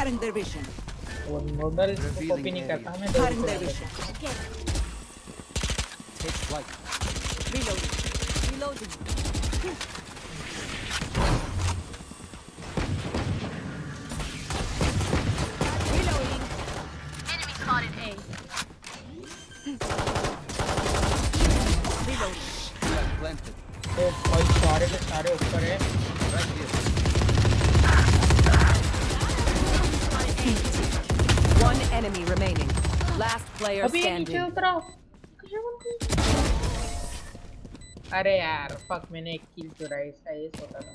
Cutting their vision. वो model को copy नहीं. करता मैं Cutting their vision. Take flight. Reloading. Reloading. Reloading. Enemy spotted A. Reloading. Planted. तो सारे के सारे ऊपर है enemy remaining. Last player अभी ये नीचे standing. उतरा अरे यार फक मैंने एक किल चुराई ऐसा ये सोचा था